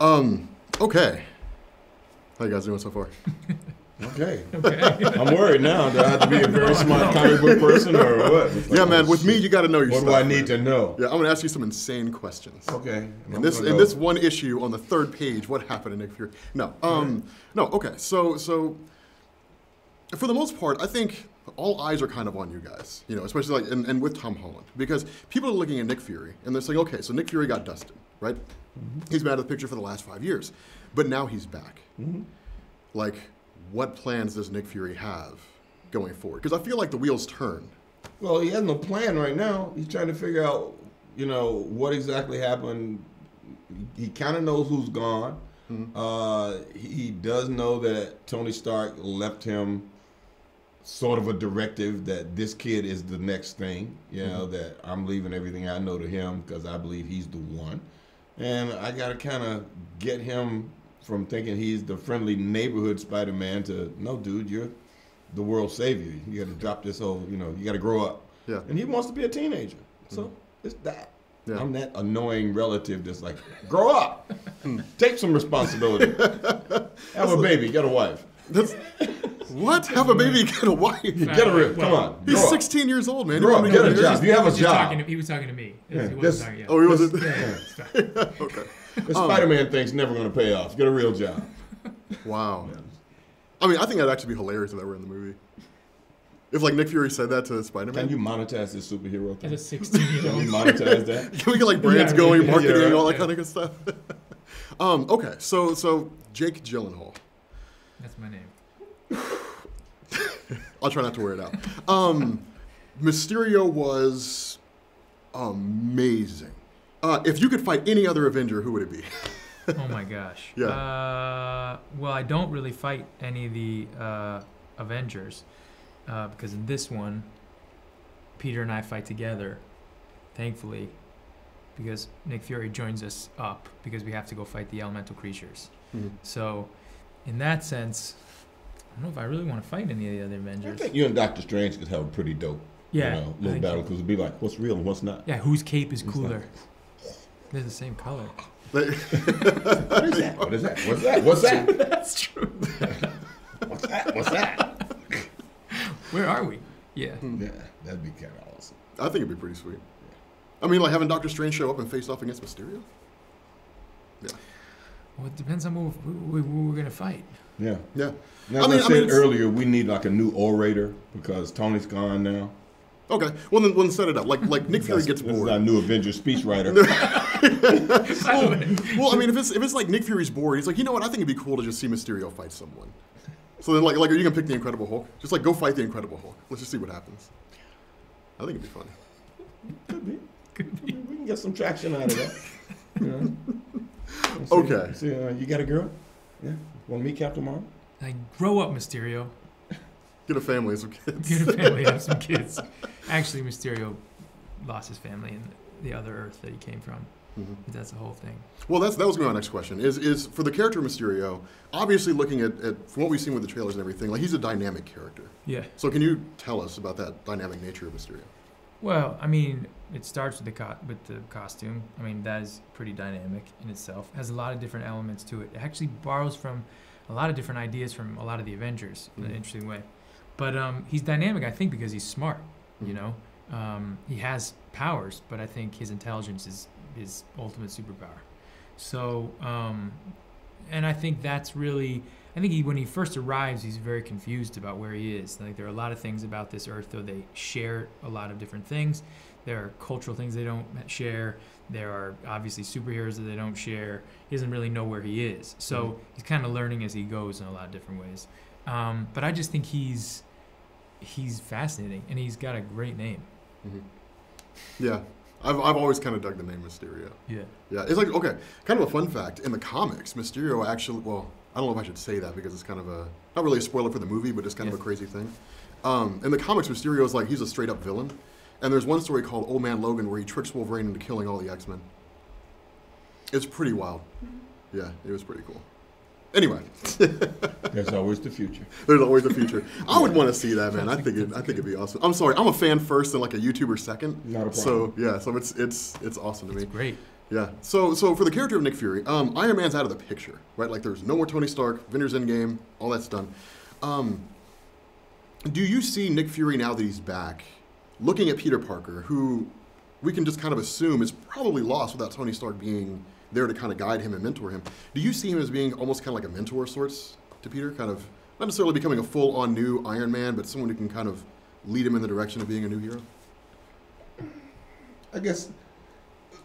Um, okay. How you guys doing so far? Okay. Okay. I'm worried now. Do I have to be a very smart comic book person or what? Like, yeah, man. With me, you got to know your What stuff. do I man. need to know? Yeah, I'm gonna ask you some insane questions. Okay. In this in this one issue on the third page, what happened to Nick Fury? No, um, no. Okay, so so for the most part, I think all eyes are kind of on you guys. You know, especially like and, and with Tom Holland because people are looking at Nick Fury and they're saying, okay, so Nick Fury got dusted, right? He's been out of the picture for the last five years, but now he's back. Like, what plans does Nick Fury have going forward? Because I feel like the wheels turn. Well, he has no plan right now. He's trying to figure out, you know, what exactly happened. He kind of knows who's gone. Uh, he does know that Tony Stark left him sort of a directive that this kid is the next thing. You know, mm-hmm. that I'm leaving everything I know to him because I believe he's the one. And I got to kind of get him from thinking he's the friendly neighborhood Spider-Man to no, dude, you're the world savior. You got to drop this whole, you know, you got to grow up. Yeah. And he wants to be a teenager. So mm-hmm. it's that. Yeah. I'm that annoying relative that's like, grow up, take some responsibility, have a baby, get a wife, That's what? Have a baby, get a wife. get a rib. Come Well, on, He's grow up. 16 years old, man. Grow You up, want get me a job. You have a He was talking job. to, he was talking to me. Yeah, he wasn't this- talking, yeah. Oh, he wasn't. Yeah, yeah, it's fine. okay. The Spider-Man thing's never going to pay off. Get a real job. Wow. I mean, I think that'd actually be hilarious if that were in the movie. If like Nick Fury said that to Spider Man, Can you monetize this superhero thing? As a 16 year Can we old. monetize that? Can we get like brands Yeah, going, yeah, marketing, yeah, right. all that Yeah. kind of good stuff? um, okay, so so Jake Gyllenhaal. That's my name. I'll try not to wear it out. Um, Mysterio was amazing. Uh, if you could fight any other Avenger, who would it be? Oh my gosh. Yeah. Uh, well, I don't really fight any of the uh, Avengers uh, because in this one, Peter and I fight together, thankfully, because Nick Fury joins us up because we have to go fight the elemental creatures. Mhm. So, in that sense, I don't know if I really want to fight any of the other Avengers. I think you and Doctor Strange could have a pretty dope, yeah. you know, little battle because it'd be like, what's real and what's not. Yeah, whose cape is cooler? They're the same color. What is that? What is that? What's that? What's that? That's true. What's that? What's that? Where are we? Yeah. Hmm. Yeah, that'd be kind of awesome. I think it'd be pretty sweet. I mean, like having Doctor Strange show up and face off against Mysterio. Yeah, Well, it depends on who, who, who we're gonna fight. Yeah. yeah. Now, I as I, mean- I said mean, earlier, we need like a new orator because Tony's gone now. Okay. Well, then, well, then set it up. Like, like Nick Fury That's- gets this is our new Avengers speechwriter. well, I mean, if it's if it's like Nick Fury's bored, he's like, you know what? I think it'd be cool to just see Mysterio fight someone. So then, like, like, are you gonna pick the Incredible Hulk? Just like go fight the Incredible Hulk. Let's just see what happens. I think it'd be funny. Could be. Could be. We can get some traction out of that. You know? See- Okay. See, uh, you got a girl? Yeah. Want to meet Captain Marvel? Like, grow up, Mysterio. Get a family and some kids. Get a family, have some kids. Actually, Mysterio lost his family in the other Earth that he came from. Mhm. That's the whole thing. Well, that's that was going to be my next question. Is is for the character Mysterio? Obviously, looking at, at from what we've seen with the trailers and everything, like he's a dynamic character. Yeah. So can you tell us about that dynamic nature of Mysterio? Well, I mean, it starts with the co- with the costume. I mean, that is pretty dynamic in itself. Has a lot of different elements to it. It actually borrows from a lot of different ideas from a lot of the Avengers in an Mhm. interesting way. But um, he's dynamic, I think, because he's smart. You Mhm. know, um, he has powers, but I think his intelligence is his ultimate superpower. So, um, and I think that's really. I think he, when he first arrives, he's very confused about where he is. Like there are a lot of things about this Earth, though they share a lot of different things. There are cultural things they don't share. There are obviously superheroes that they don't share. He doesn't really know where he is, so Mhm. he's kind of learning as he goes in a lot of different ways. Um, but I just think he's he's fascinating, and he's got a great name. Yeah, I've, I've always kind of dug the name Mysterio. Yeah. Yeah, it's like okay, kind of a fun fact in the comics, Mysterio actually. Well, I don't know if I should say that because it's kind of a not really a spoiler for the movie, but it's kind of a crazy thing. Um, in the comics, Mysterio is like he's a straight up villain, and there's one story called Old Man Logan where he tricks Wolverine into killing all the X Men. It's pretty wild. Yeah, it was pretty cool. Anyway, There's always the future. there's always the future. I would want to see that, man. I think it, I think it'd be awesome. I'm sorry, I'm a fan first and like a YouTuber second. Not a problem. So yeah, so it's it's it's awesome to me. Great. Yeah. So so for the character of Nick Fury, um, Iron Man's out of the picture, right? Like there's no more Tony Stark, Avengers Endgame, all that's done. Um, do you see Nick Fury now that he's back, looking at Peter Parker, who we can just kind of assume is probably lost without Tony Stark being there to kind of guide him and mentor him? Do you see him as being almost kind of like a mentor of sorts to Peter, kind of not necessarily becoming a full-on new Iron Man, but someone who can kind of lead him in the direction of being a new hero? I guess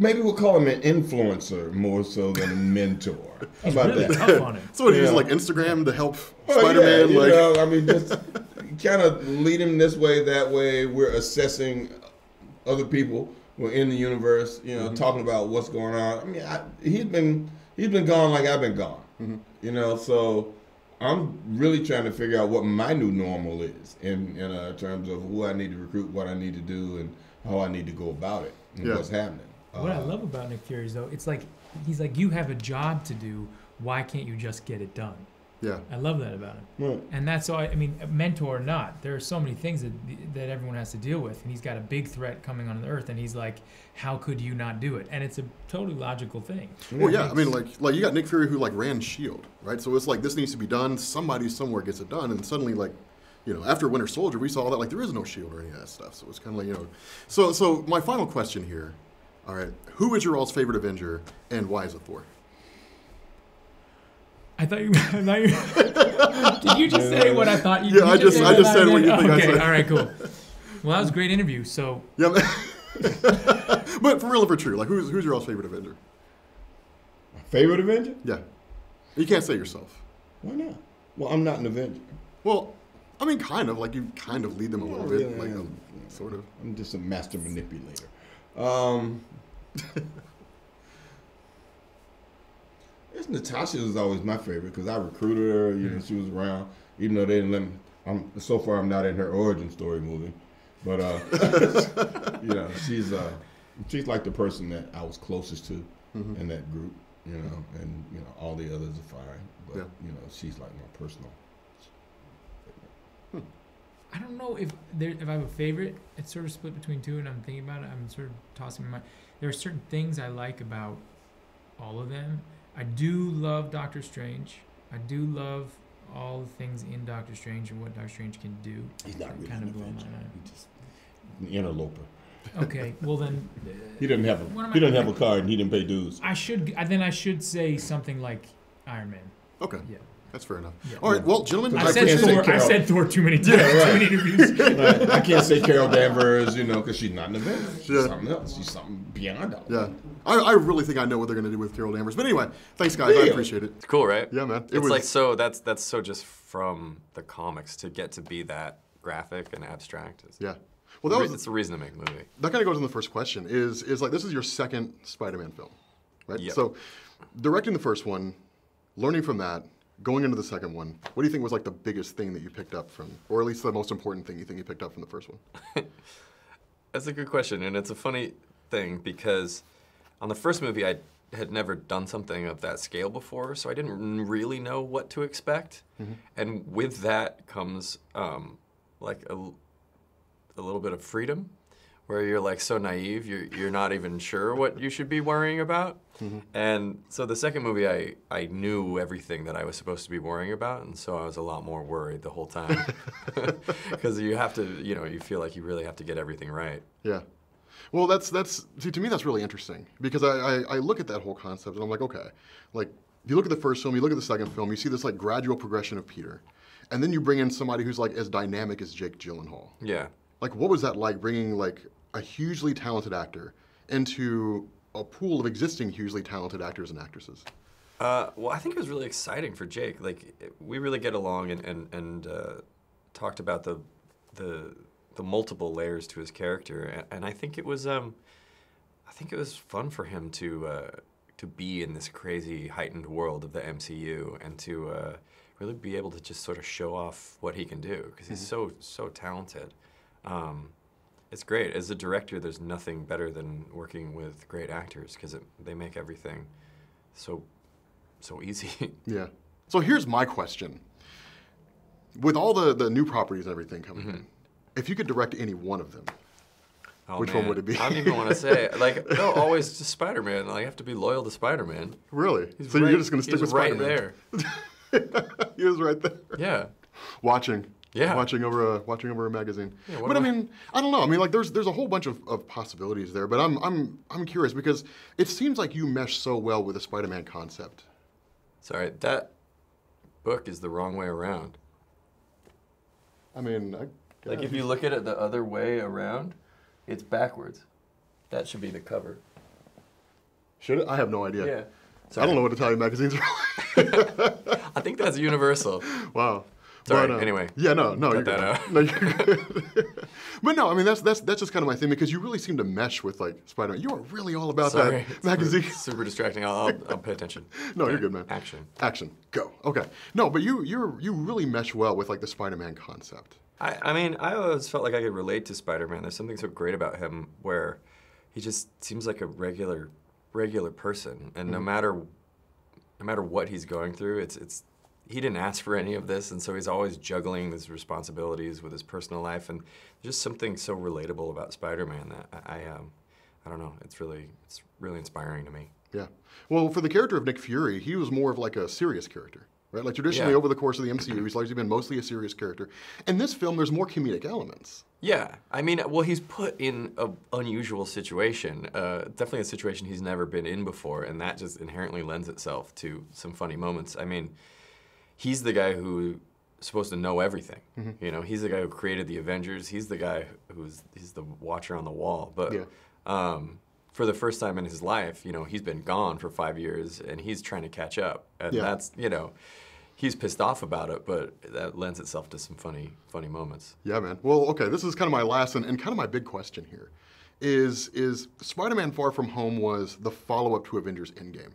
maybe we'll call him an influencer more so than a mentor. How about really that? tough on it. So what, he uses like Instagram to help Well, Spider-Man, yeah, you like know, I mean, just kind of lead him this way, that way. We're assessing other people who are in the universe. You know, Mm-hmm. talking about what's going on. I mean, I, he's been he's been gone like I've been gone. Mm-hmm. You know, so I'm really trying to figure out what my new normal is in in uh, terms of who I need to recruit, what I need to do, and how I need to go about it, and Yeah. what's happening. What I Uh, love about Nick Fury is though, it's like he's like, you have a job to do. Why can't you just get it done? yeah. I love that about him. Right. And that's so. I, I mean, mentor or not, there are so many things that that everyone has to deal with, and he's got a big threat coming on the earth, and he's like, how could you not do it? And it's a totally logical thing. Well, yeah, I mean, like, like you got Nick Fury who like ran Shield, right? So it's like this needs to be done. Somebody somewhere gets it done, and suddenly, like, you know, after Winter Soldier, we saw that like there is no Shield or any of that stuff. So it's kind of like you know. So, so my final question here, all right, who is your all's favorite Avenger, and why is it Thor? I thought you. I thought you did you just say what I thought you? Yeah, you I just- I just said said what you think I Okay, all right, cool. Well, that was a great interview. So Yeah, but for real and for true, like who's who's your all's favorite Avenger? Favorite Avenger? Yeah, you can't say yourself. Why not? Well, I'm not an Avenger. Well, I mean, kind of like you kind of lead them a little Yeah, bit, yeah, like yeah. um, sort of. I'm just a master manipulator. Um, Yes, Natasha was always my favorite because I recruited her. You know, she was around, even though they didn't let me. I'm so far. I'm not in her origin story movie, but uh, you know, she's uh, she's like the person that I was closest to Mm-hmm. in that group. You know, and you know, all the others are fine, but Yeah. you know, she's like my personal. I don't know if there if I have a favorite. It's sort of split between two, and I'm thinking about it. I'm sort of tossing my mind. There are certain things I like about all of them. I do love Doctor Strange. I do love all the things in Doctor Strange and what Doctor Strange can do. He's not really Kind of my Avenger. mind. He just an interloper. Okay, well then, He didn't have a he didn't have a card and he didn't pay dues. I should then I should say something like Iron Man. Okay, Yeah. That's fair enough. Yeah. All right, well, gentlemen, I I said can't Thor. I said Thor too many times. Yeah, right. Too many interviews. Right. I can't say Carol Danvers, you know, because she's not an Avenger. She's Yeah. something else. She's something beyond all. Yeah, I, I really think I know what they're going to do with Carol Danvers. But anyway, thanks guys, I appreciate it. It's cool, right? Yeah, man. It it's was like so. That's that's so just from the comics to get to be that graphic and abstract. Is, yeah. Well, that was it's the reason to make a movie. that kind of goes in the first question. Is is like this is your second Spider-Man film, right? Yep. So, directing the first one, learning from that, going into the second one, what do you think was like the biggest thing that you picked up from, or at least the most important thing you think you picked up from the first one? That's a good question, and it's a funny thing because on the first movie I had never done something of that scale before, so I didn't really know what to expect. And with that comes um, like a, a little bit of freedom, where you're like so naive, you're you're not even sure what you should be worrying about. Mm-hmm. And so the second movie, I I knew everything that I was supposed to be worrying about, and so I was a lot more worried the whole time because you have to, you know, you feel like you really have to get everything right. Yeah. Well, that's that's see to me that's really interesting because I, I I look at that whole concept and I'm like, okay, like if you look at the first film, you look at the second film, you see this like gradual progression of Peter, and then you bring in somebody who's like as dynamic as Jake Gyllenhaal. Yeah. Like, what was that like bringing like a hugely talented actor into a pool of existing hugely talented actors and actresses? Uh, well, I think it was really exciting for Jake. Like we really get along and and, and uh, talked about the the the multiple layers to his character, and, and I think it was um, I think it was fun for him to uh, to be in this crazy heightened world of the MCU and to uh, really be able to just sort of show off what he can do because he's so so talented. Um, it's great as a director. There's nothing better than working with great actors because they make everything so so easy. Yeah. So here's my question: With all the the new properties and everything coming mm-hmm. in, if you could direct any one of them, Oh, which one would it be? I don't even want to say. Like, no, always just Spider Man. Like, you have to be loyal to Spider Man. really? He's so right- you're just gonna stick he's with right Spider-Man? there. he was right there. Yeah. watching. Yeah. Watching over a watching over a magazine. Yeah, but I mean, I don't know. I mean, like there's there's a whole bunch of, of possibilities there. But I'm I'm I'm curious because it seems like you mesh so well with the Spider-Man concept. Sorry, that book is the wrong way around. I mean, I, Like, if you look at it the other way around, it's backwards. That should be the cover. should it? I have no idea. Yeah. I don't know what Italian magazines are. I think that's universal. wow. Sorry, But, uh, anyway. Yeah, no, no, you're that. No, but no, I mean that's that's that's just kind of my thing because you really seem to mesh with like Spider-Man. You are really all about Sorry. that magazine. Super, super distracting. I'll, I'll, I'll pay attention. No, you're good, man. Action. Action. Go. Okay. No, but you you're you really mesh well with like the Spider-Man concept. I, I mean, I always felt like I could relate to Spider-Man. There's something so great about him where he just seems like a regular, regular person, and no matter, no matter what he's going through, it's it's he didn't ask for any of this, and so he's always juggling his responsibilities with his personal life, and just something so relatable about Spider-Man that I, I um, I don't know. It's really it's really inspiring to me. Yeah. Well, for the character of Nick Fury, he was more of like a serious character, right? Like traditionally Yeah. over the course of the MCU, he's largely been mostly a serious character. In this film, there's more comedic elements. Yeah, I mean, well, he's put in an unusual situation. Uh, definitely a situation he's never been in before, and that just inherently lends itself to some funny moments. I mean, he's the guy who's supposed to know everything. Mm-hmm. You know, he's the guy who created the Avengers. He's the guy who's he's the watcher on the wall. But Yeah. um, for the first time in his life, you know, he's been gone for five years, and he's trying to catch up, and Yeah. that's you know. He's pissed off about it, but that lends itself to some funny, funny moments. Yeah, man. Well, okay, this is kind of my last and, and kind of my big question here. Is is Spider-Man Far From Home was the follow-up to Avengers Endgame.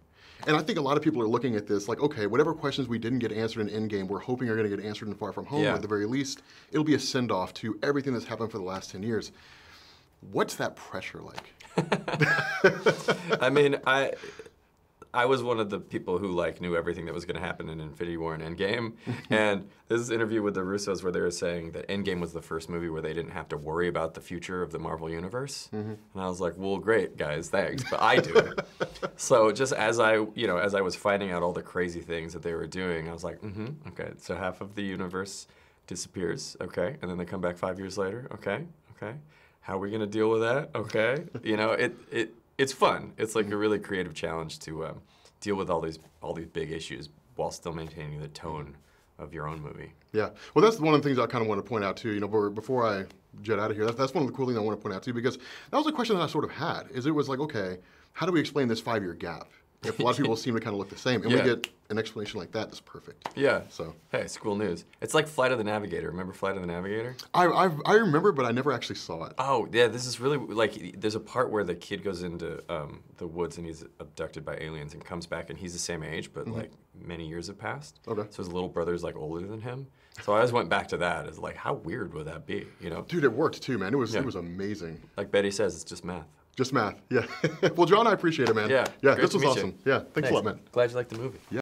And I think a lot of people are looking at this like, okay, whatever questions we didn't get answered in Endgame, we're hoping are going to get answered in Far From Home, Yeah. at the very least, it'll be a send-off to everything that's happened for the last 10 years. What's that pressure like? I mean, I I was one of the people who like knew everything that was going to happen in Infinity War and Endgame. and this is an interview with the Russos where they were saying that Endgame was the first movie where they didn't have to worry about the future of the Marvel universe. And I was like, well, great, guys, thanks, but I do. so just as I, you know, as I was finding out all the crazy things that they were doing, I was like, mm-hmm, okay, so half of the universe disappears, okay, and then they come back five years later, okay, okay. How are we gonna deal with that? Okay, you know, it it it's fun. It's like a really creative challenge to um, deal with all these all these big issues while still maintaining the tone of your own movie. Yeah. Well, that's one of the things I kind of want to point out too. You know, before- I jet out of here, that's, that's one of the cool things I want to point out too, because that was a question that I sort of had. Is it was like, okay, how do we explain this five-year gap? If a lot of people seem to kind of look the same, and Yeah. we get an explanation like that's perfect. Yeah. So Hey, school news. It's like Flight of the Navigator. Remember Flight of the Navigator? I, I I remember, but I never actually saw it. Oh yeah, this is really like there's a part where the kid goes into um, the woods and he's abducted by aliens and comes back and he's the same age, but like many years have passed. Okay. So his little brother's like older than him. So I always went back to that as like, how weird would that be? You know, Dude, it worked too, man. It was Yeah. it was amazing. like Betty says, it's just math. Just math. Yeah. well, John, I appreciate it, man. Yeah, Yeah. This was meet you. awesome. Yeah. Thanks, a lot, man. Glad you liked the movie. Yeah.